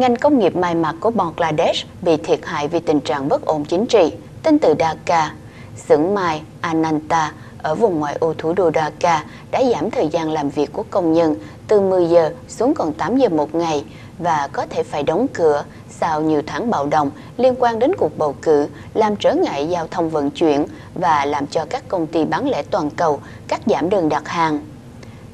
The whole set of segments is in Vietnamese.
ngành công nghiệp may mặc của Bangladesh bị thiệt hại vì tình trạng bất ổn chính trị. Tin từ Dhaka, xưởng mai Ananta ở vùng ngoại ô thủ đô Dhaka đã giảm thời gian làm việc của công nhân từ 10 giờ xuống còn 8 giờ một ngày và có thể phải đóng cửa sau nhiều tháng bạo động liên quan đến cuộc bầu cử làm trở ngại giao thông vận chuyển và làm cho các công ty bán lẻ toàn cầu cắt giảm đơn đặt hàng.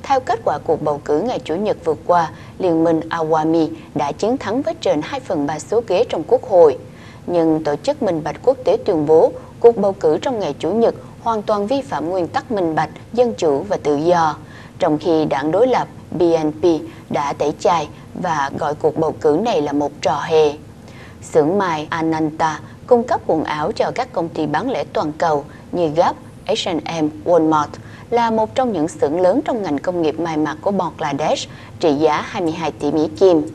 Theo kết quả cuộc bầu cử ngày Chủ nhật vừa qua, Liên minh Awami đã chiến thắng với trên 2 phần 3 số ghế trong Quốc hội. Nhưng Tổ chức Minh Bạch Quốc tế tuyên bố cuộc bầu cử trong ngày Chủ nhật hoàn toàn vi phạm nguyên tắc minh bạch, dân chủ và tự do, trong khi đảng đối lập BNP đã tẩy chay và gọi cuộc bầu cử này là một trò hề. Xưởng mai Ananta cung cấp quần áo cho các công ty bán lẻ toàn cầu như Gap, H&M, Walmart là một trong những xưởng lớn trong ngành công nghiệp may mặc của Bangladesh, trị giá 22 tỷ Mỹ Kim.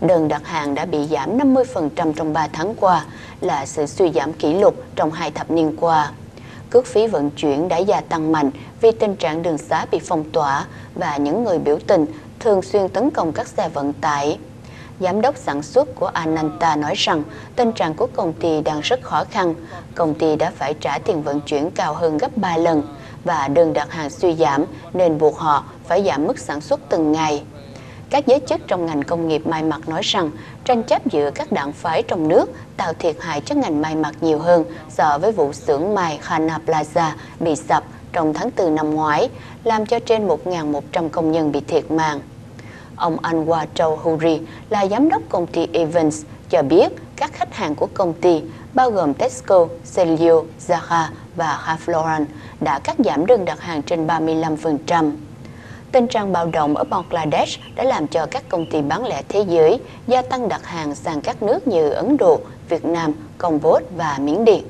Đơn đặt hàng đã bị giảm 50% trong 3 tháng qua, là sự suy giảm kỷ lục trong hai thập niên qua. Cước phí vận chuyển đã gia tăng mạnh vì tình trạng đường xá bị phong tỏa và những người biểu tình thường xuyên tấn công các xe vận tải. Giám đốc sản xuất của Ananta nói rằng tình trạng của công ty đang rất khó khăn. Công ty đã phải trả tiền vận chuyển cao hơn gấp 3 lần và đơn đặt hàng suy giảm nên buộc họ phải giảm mức sản xuất từng ngày. Các giới chức trong ngành công nghiệp may mặc nói rằng tranh chấp giữa các đảng phái trong nước tạo thiệt hại cho ngành may mặc nhiều hơn so với vụ xưởng may Khana Plaza bị sập trong tháng 4 năm ngoái, làm cho trên 1.100 công nhân bị thiệt mạng. Ông Anwar Chowdhury là giám đốc công ty Evans cho biết các khách hàng của công ty bao gồm Tesco, Celio, Zara và Ralph Lauren đã cắt giảm đơn đặt hàng trên 35%. Tình trạng bạo động ở Bangladesh đã làm cho các công ty bán lẻ thế giới gia tăng đặt hàng sang các nước như Ấn Độ, Việt Nam, Campuchia và Miến Điện.